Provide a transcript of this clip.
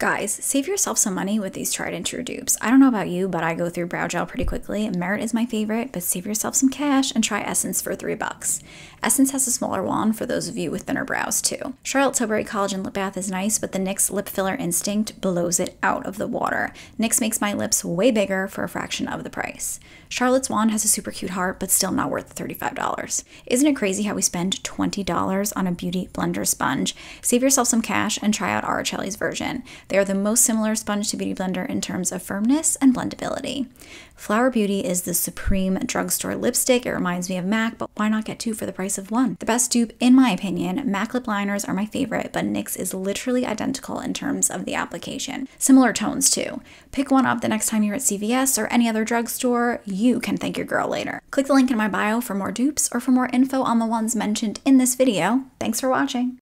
Guys, save yourself some money with these tried and true dupes. I don't know about you, but I go through brow gel pretty quickly. Merit is my favorite, but save yourself some cash and try Essence for three bucks. Essence has a smaller wand for those of you with thinner brows too. Charlotte Tilbury Collagen Lip Bath is nice, but the NYX Lip Filler Instinct blows it out of the water. NYX makes my lips way bigger for a fraction of the price. Charlotte's wand has a super cute heart, but still not worth $35. Isn't it crazy how we spend $20 on a beauty blender sponge? Save yourself some cash and try out Araceli's version. They are the most similar sponge to Beauty Blender in terms of firmness and blendability. Flower Beauty is the supreme drugstore lipstick. It reminds me of MAC, but why not get two for the price of one? The best dupe, in my opinion, MAC lip liners are my favorite, but NYX is literally identical in terms of the application. Similar tones too. Pick one up the next time you're at CVS or any other drugstore. You can thank your girl later. Click the link in my bio for more dupes or for more info on the ones mentioned in this video. Thanks for watching.